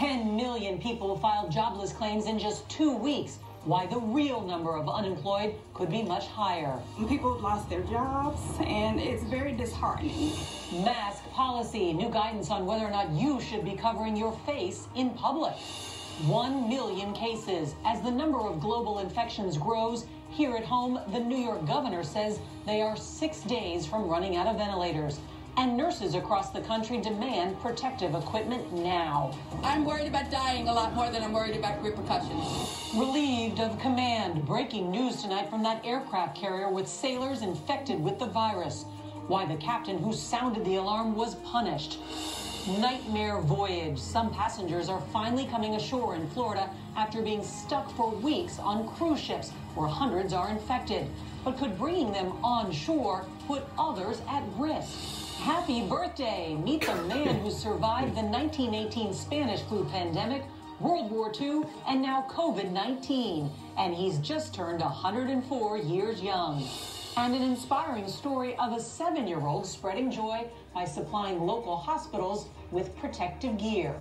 10 million people filed jobless claims in just two weeks. Why the real number of unemployed could be much higher. People lost their jobs, and it's very disheartening. Mask policy, new guidance on whether or not you should be covering your face in public. One million cases. As the number of global infections grows, here at home, the New York governor says they are six days from running out of ventilators. And nurses across the country demand protective equipment now. I'm worried about dying a lot more than I'm worried about repercussions. Relieved of command. Breaking news tonight from that aircraft carrier with sailors infected with the virus. Why the captain who sounded the alarm was punished. Nightmare voyage. Some passengers are finally coming ashore in Florida after being stuck for weeks on cruise ships where hundreds are infected. But could bringing them on shore put others at risk? Happy birthday! Meet the man who survived the 1918 Spanish flu pandemic, World War II, and now COVID 19. And he's just turned 104 years young. And an inspiring story of a seven year old spreading joy by supplying local hospitals with protective gear.